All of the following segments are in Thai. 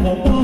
Oh,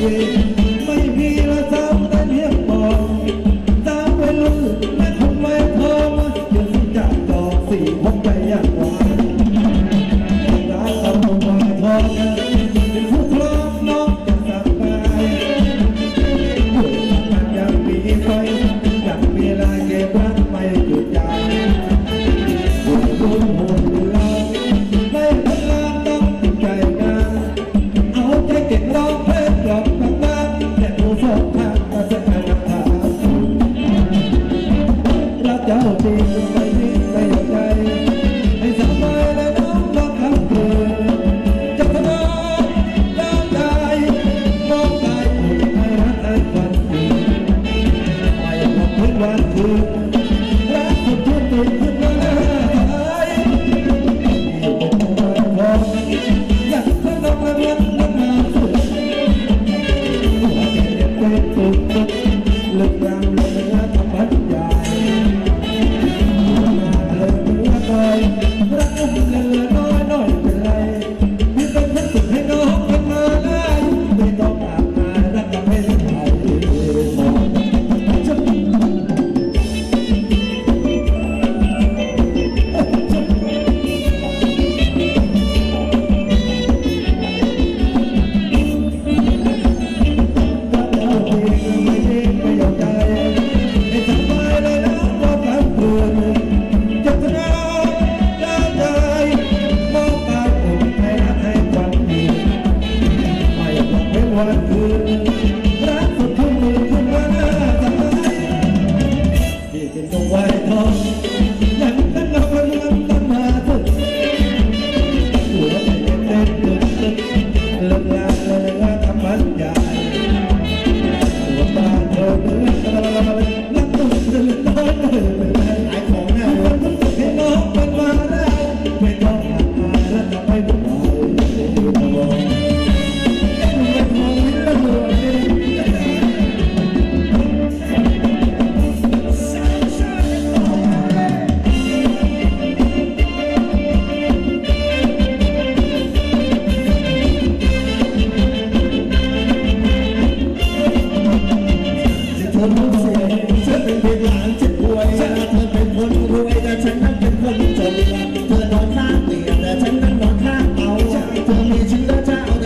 We.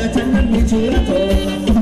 تنمي تيرتو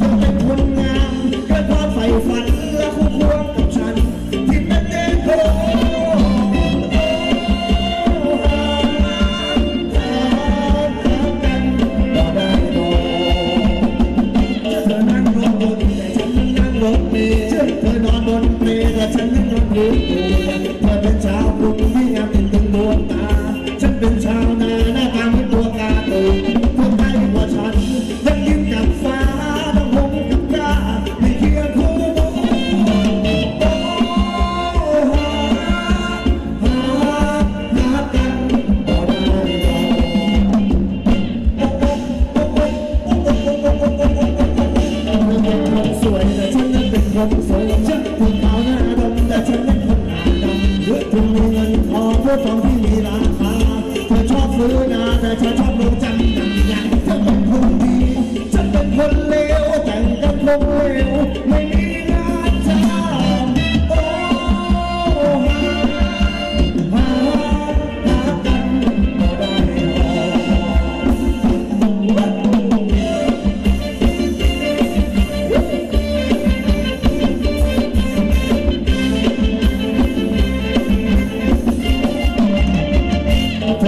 มีราคาเธอชอบซื้อนาแต่ฉันชอบลงจันำยังยังเธอเป็นคนดีฉันเป็นคนเลวแต่งกับคงเลวไม่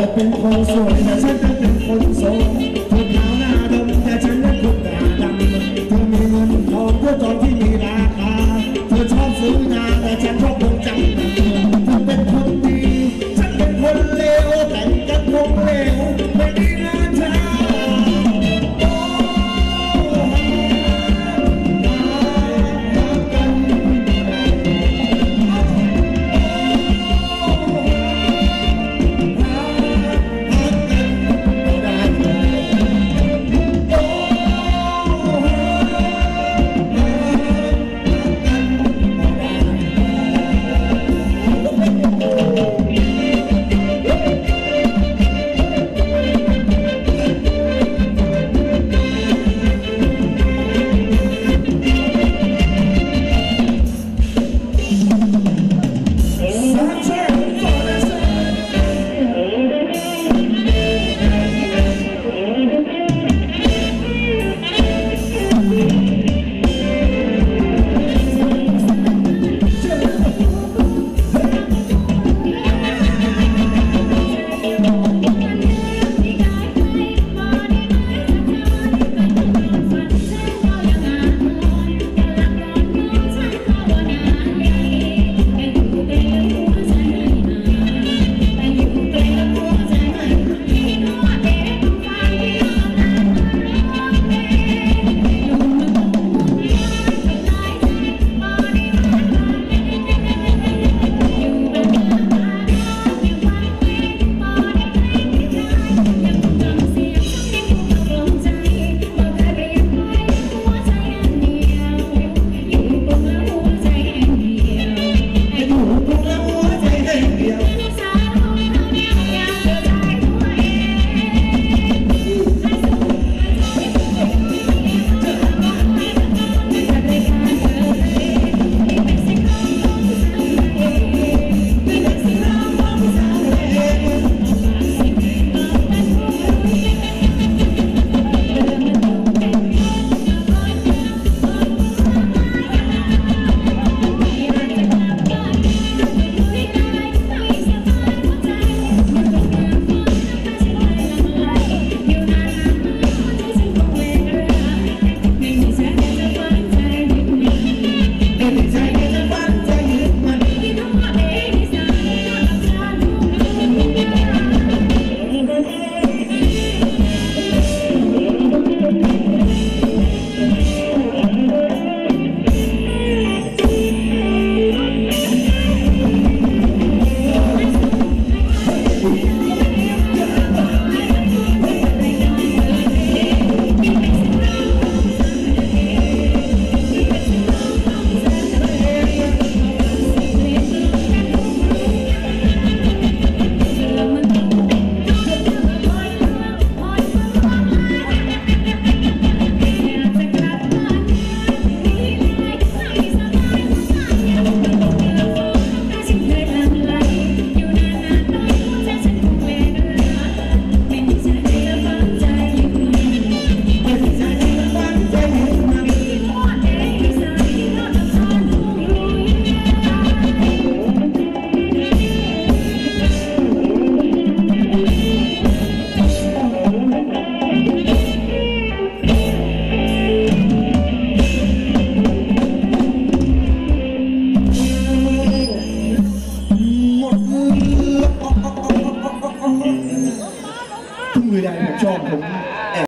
แต่เป็นคนสวยนะฉันก็เป็นคนโสด